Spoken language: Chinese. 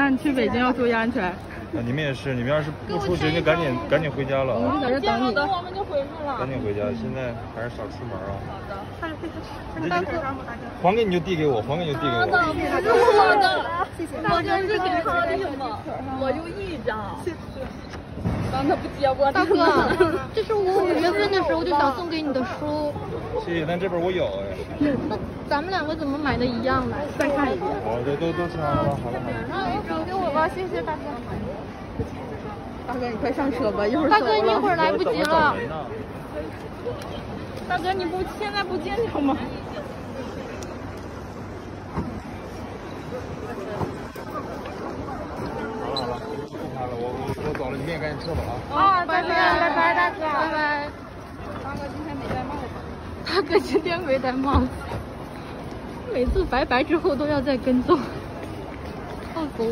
那你去北京要注意安全。啊，你们也是，你们要是不出行就赶紧赶紧回家了啊！在这等你。我们就回去了。赶紧回家，现在还是少出门啊。好的。大哥，还给你就递给我，还给你就递给我。我的，谢谢。我这是给他的吗？我就一张。谢谢。刚才不接过。大哥，这是我五月份的时候就想送给你的书。谢谢，但这本我有哎。那咱们两个怎么买的一样呢？再看一遍。哦，都都都吃完了吗？好了好了。留给我吧，谢谢大哥。大哥，你快上车吧，一会儿大哥，你一会儿来不及了。大哥，你不现在不进去吗？好了好了，不拍了，我走了，你们也赶紧撤吧啊！啊，拜拜拜拜，大哥，拜拜。大哥今天没戴帽子。大哥今天没戴帽子，每次拜拜之后都要再跟踪，好狗。